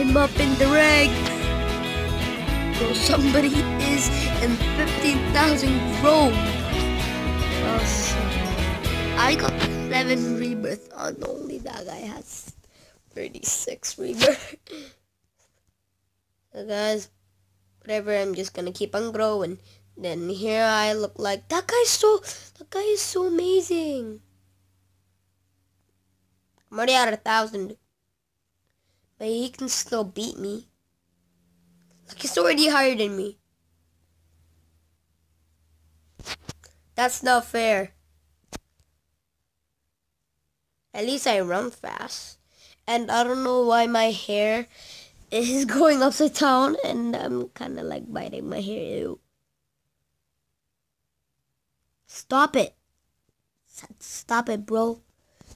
I'm up in the ranks. So somebody is in 15,000 row. Awesome. I got 7 rebirth oh, and only that guy has 36 rebirth. so guys, whatever, I'm just gonna keep on growing. Then here I look like, that guy's so, that guy is so amazing. I'm already at a thousand. But he can still beat me. Like he's already higher than me. That's not fair. At least I run fast. And I don't know why my hair is going upside down and I'm kind of like biting my hair. Ew. Stop it. Stop it, bro.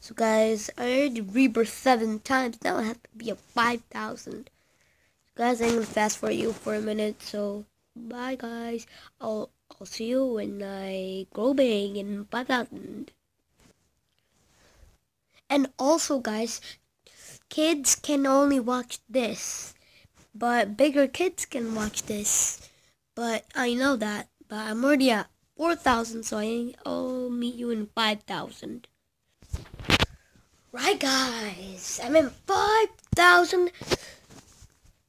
So guys, I already rebirth seven times. Now I have to be a five thousand. Guys, I'm gonna fast for you for a minute. So bye, guys. I'll I'll see you when I grow big in five thousand. And also, guys, kids can only watch this, but bigger kids can watch this. But I know that. But I'm already at four thousand, so I'll meet you in five thousand. Right, guys, I'm in 5,000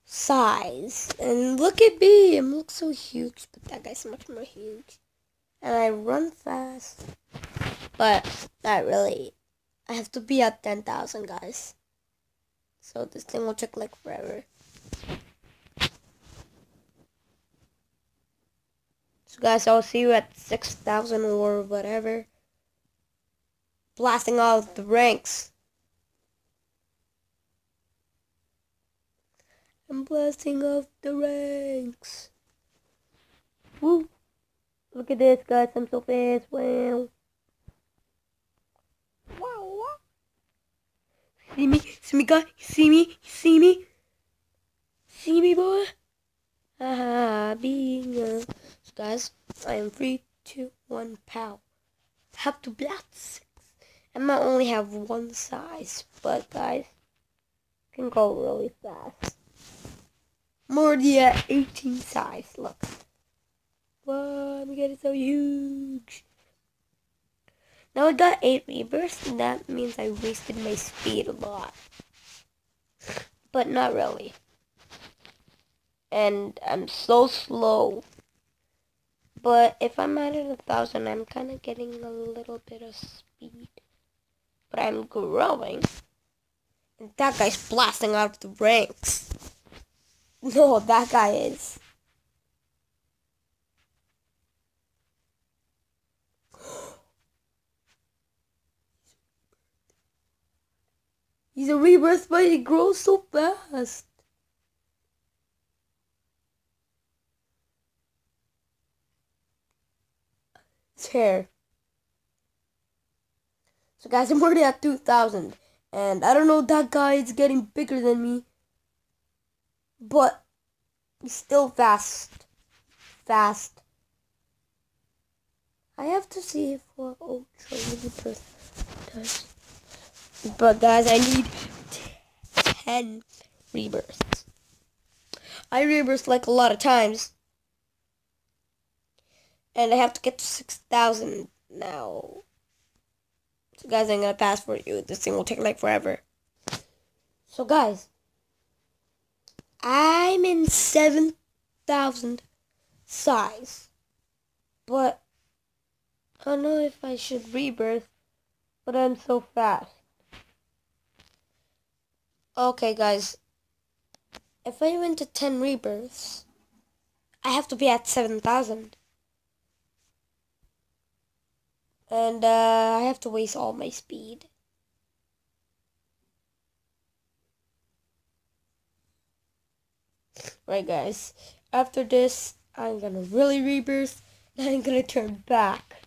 size. And look at me, I look so huge, but that guy's much more huge. And I run fast. But not really. I have to be at 10,000, guys. So this thing will take like forever. So guys, I'll see you at 6,000 or whatever. Blasting out the ranks. I'm blasting off the ranks. Woo! Look at this, guys. I'm so fast. Wow. Wow. See me? See me, guy? See me? See me? See me, boy? Haha, being a... So, guys, I am three, two, one, pow. Have to blast six. I might only have one size, but, guys, can go really fast. Morty at 18 size. Look. Wow, I'm getting so huge. Now I got 8 rebirths, and that means I wasted my speed a lot. But not really. And I'm so slow. But if I'm at a thousand, I'm kind of getting a little bit of speed. But I'm growing. And that guy's blasting out of the ranks. No, that guy is. He's a rebirth, but he grows so fast. His hair. So guys, I'm already at 2,000. And I don't know, that guy is getting bigger than me. But still fast. Fast. I have to see if what Ultra Rebirth does. But guys, I need 10 rebirths. I rebirth like a lot of times. And I have to get to 6,000 now. So guys, I'm gonna pass for you. This thing will take like forever. So guys, I'm in 7,000 size. But I don't know if I should rebirth, but I'm so fast. Okay, guys. If I went to 10 rebirths, I have to be at 7,000. And uh, I have to waste all my speed. Right, guys. After this, I'm gonna really rebirth. Then I'm gonna turn back.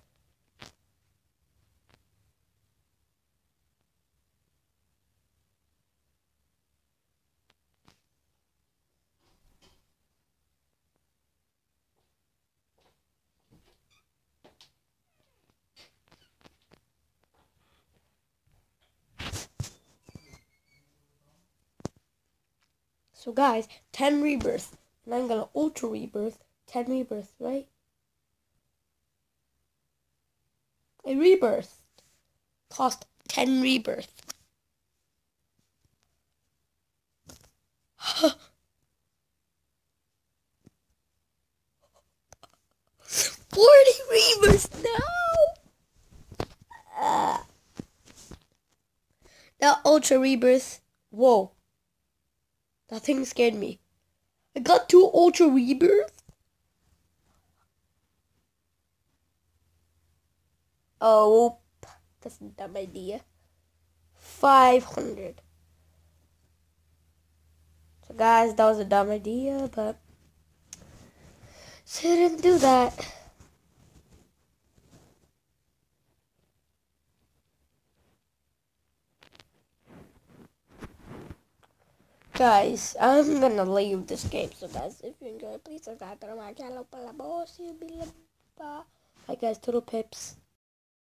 So guys, 10 rebirth. And I'm gonna ultra rebirth. 10 rebirth, right? A rebirth. Cost 10 rebirth. Forty rebirths now. Uh, that ultra rebirth. Whoa. That thing scared me. I got two Ultra Rebirth? Oh, that's a dumb idea. 500. So guys, that was a dumb idea, but shouldn't do that. Guys, I'm gonna leave this game. So guys, if you enjoy, please subscribe to my channel. Bye guys, total pips.